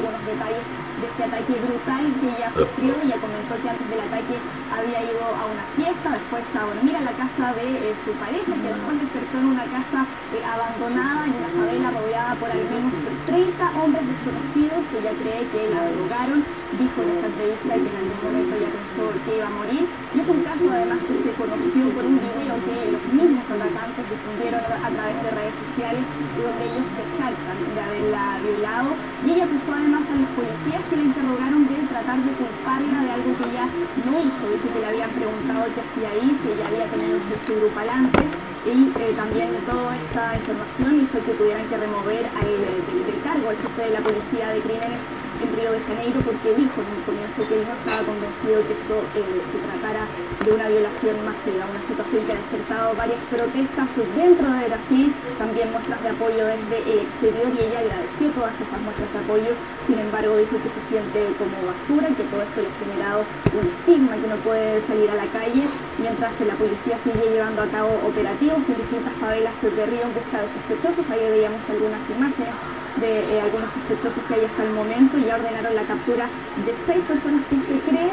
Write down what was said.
algunos detalles de este ataque brutal que ella sufrió. Ella comentó que antes del ataque había ido a una fiesta, después a dormir a la casa de eh, su pareja, que después despertó en una casa eh, abandonada, en una favela rodeada por al menos 30 hombres desconocidos que ella cree que la drogaron. Dijo en esta entrevista que en algún momento ya pensó que iba a morir. Y es un caso además que se conoció por un video que los mismos atacantes difundieron a través de redes sociales donde ellos se jactan de haberla violado. Y ella acusó además a los policías que la interrogaron de tratar de culparla de algo que ella no hizo. Dice que le habían preguntado qué hacía ahí, si ella había tenido sexo grupal antes. Y eh, también toda esta información hizo que tuvieran que remover al, del, del cargo al jefe de la policía de crímenes en Río de Janeiro porque dijo en un comienzo que él no estaba convencido que esto eh, se tratara de una violación masiva, una situación que ha despertado varias protestas dentro de Brasil, también muestras de apoyo desde el exterior y ella agradeció todas esas muestras de apoyo, sin embargo dijo que se siente como basura que todo esto le ha generado un estigma, que no puede salir a la calle, mientras la policía sigue llevando a cabo operativos en distintas favelas de Río en busca de sospechosos, ahí veíamos algunas imágenes de eh, algunos sospechosos que hay hasta el momento y ya ordenaron la captura de seis personas que se cree